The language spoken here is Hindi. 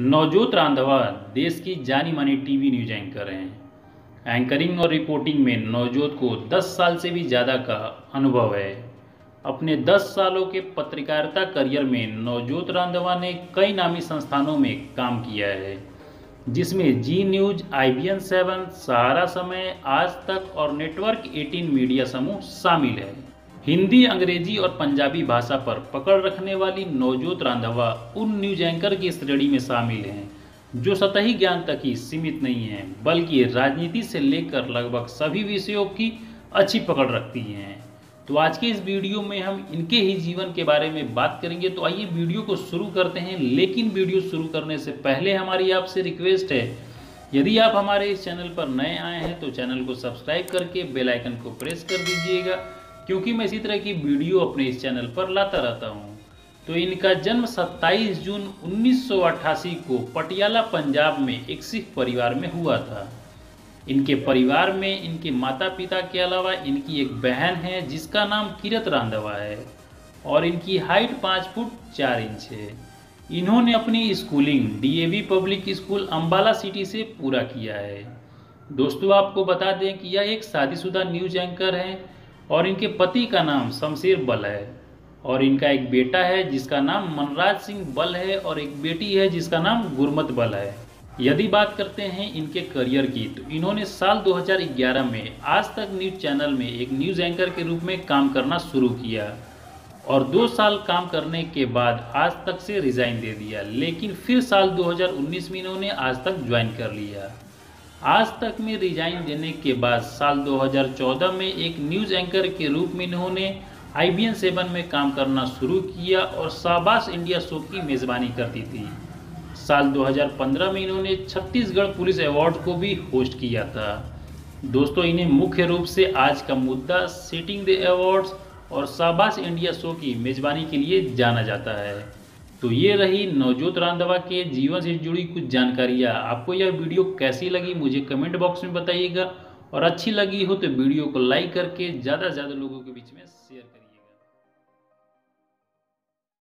नवजोत रांधवा देश की जानी मानी टीवी न्यूज़ एंकर हैं। एंकरिंग और रिपोर्टिंग में नवजोत को 10 साल से भी ज़्यादा का अनुभव है। अपने 10 सालों के पत्रकारिता करियर में नवजोत रांधवा ने कई नामी संस्थानों में काम किया है, जिसमें Zee News I B N seven, Sahara Samay, Aaj Tak और नेटवर्क 18 मीडिया समूह शामिल है। हिंदी, अंग्रेज़ी और पंजाबी भाषा पर पकड़ रखने वाली नवजोत रांधवा उन न्यूज़ एंकर की श्रेणी में शामिल हैं, जो सतही ज्ञान तक ही सीमित नहीं है, बल्कि राजनीति से लेकर लगभग सभी विषयों की अच्छी पकड़ रखती हैं। तो आज के इस वीडियो में हम इनके ही जीवन के बारे में बात करेंगे। तो आइए वीडियो को शुरू करते हैं, लेकिन वीडियो शुरू करने से पहले हमारी आपसे रिक्वेस्ट है, यदि आप हमारे इस चैनल पर नए आए हैं तो चैनल को सब्सक्राइब करके बेल आइकन को प्रेस कर दीजिएगा क्योंकि मैं इसी तरह की वीडियो अपने इस चैनल पर लाता रहता हूँ। तो इनका जन्म 27 जून 1988 को पटियाला पंजाब में एक सिख परिवार में हुआ था। इनके परिवार में इनके माता पिता के अलावा इनकी एक बहन है, जिसका नाम किरत रांधवा है और इनकी हाइट पाँच फुट चार इंच है। इन्होंने अपनी schooling DAV public school Ambala city से पूरा किया है। दोस्तों, आपको बता दें कि यह एक शादीशुदा न्यूज़ एंकर हैं। और इनके पति का नाम शमशेर बल है। और इनका एक बेटा है, जिसका नाम मनराज सिंह बल है, और एक बेटी है, जिसका नाम गुरमत बल है। यदि बात करते हैं इनके करियर की तो इन्होंने साल 2011 में आज तक न्यूज़ चैनल में एक न्यूज़ एंकर के रूप में काम करना शुरू किया। और दो साल काम करने के बाद आज तक से रिज़ाइन दे दिया। लेकिन फिर साल 2019 में इन्होंने आज तक ज्वाइन कर लिया। आज तक में रिजाइन देने के बाद साल 2014 में एक न्यूज़ एंकर के रूप में इन्होंने आई बी सेवन में काम करना शुरू किया और शाबाश इंडिया शो की मेज़बानी करती थी। साल 2015 में इन्होंने छत्तीसगढ़ पुलिस अवार्ड को भी होस्ट किया था। दोस्तों, इन्हें मुख्य रूप से आज का मुद्दा सीटिंग द अवार्ड्स और शाबाश इंडिया शो की मेज़बानी के लिए जाना जाता है। तो ये रही नवजोत रांधवा के जीवन से जुड़ी कुछ जानकारियाँ आपको यह वीडियो कैसी लगी, मुझे कमेंट बॉक्स में बताइएगा। और अच्छी लगी हो तो वीडियो को लाइक करके ज़्यादा से ज़्यादा लोगों के बीच में शेयर करें